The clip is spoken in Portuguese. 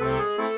Música